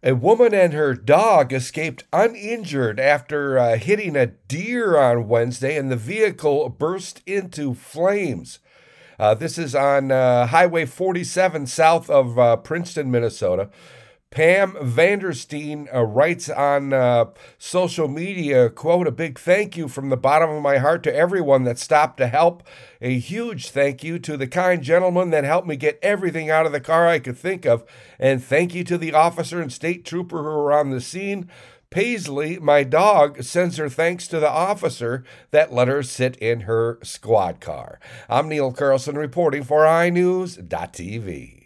A woman and her dog escaped uninjured after uh, hitting a deer on Wednesday, and the vehicle burst into flames. Uh, this is on uh, Highway 47 south of uh, Princeton, Minnesota. Pam Vandersteen uh, writes on uh, social media, quote, a big thank you from the bottom of my heart to everyone that stopped to help. A huge thank you to the kind gentleman that helped me get everything out of the car I could think of. And thank you to the officer and state trooper who were on the scene. Paisley, my dog, sends her thanks to the officer that let her sit in her squad car. I'm Neil Carlson reporting for iNewZ.TV.